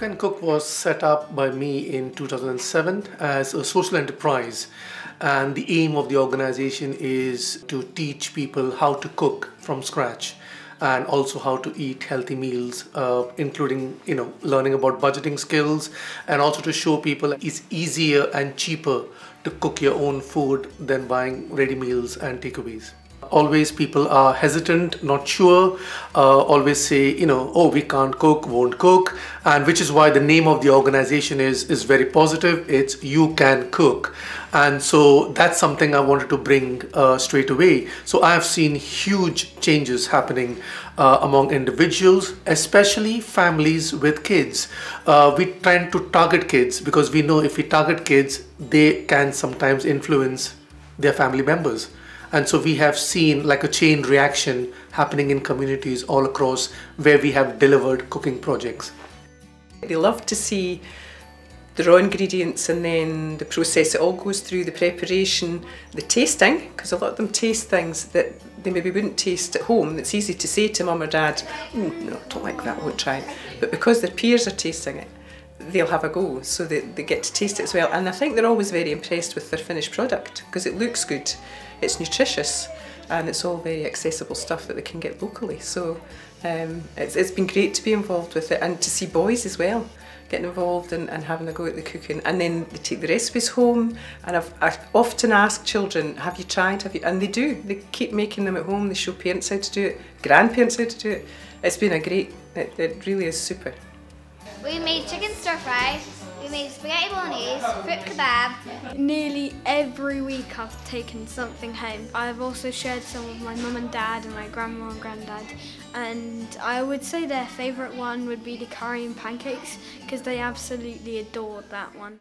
Can Cook was set up by me in 2007 as a social enterprise, and the aim of the organization is to teach people how to cook from scratch and also how to eat healthy meals uh, including you know learning about budgeting skills and also to show people it's easier and cheaper to cook your own food than buying ready meals and takeaways always people are hesitant, not sure, uh, always say, you know, oh, we can't cook, won't cook, and which is why the name of the organization is, is very positive. It's You Can Cook. And so that's something I wanted to bring uh, straight away. So I have seen huge changes happening uh, among individuals, especially families with kids. Uh, we tend to target kids because we know if we target kids, they can sometimes influence their family members and so we have seen like a chain reaction happening in communities all across where we have delivered cooking projects. They love to see the raw ingredients and then the process it all goes through the preparation the tasting because a lot of them taste things that they maybe wouldn't taste at home. It's easy to say to mum or dad oh, no I don't like that I won't try. It but because their peers are tasting it they'll have a go so they, they get to taste it as well. And I think they're always very impressed with their finished product because it looks good it's nutritious and it's all very accessible stuff that they can get locally. So um, it's, it's been great to be involved with it and to see boys as well getting involved and, and having a go at the cooking. And then they take the recipes home and I've, I've often asked children have you tried? Have you? And they do. They keep making them at home. They show parents how to do it grandparents how to do it. It's been a great it, it really is super. We made chicken stir fry, we made spaghetti bolognese, fruit kebab. Nearly every week I've taken something home. I've also shared some with my mum and dad and my grandma and granddad and I would say their favourite one would be the curry and pancakes because they absolutely adored that one.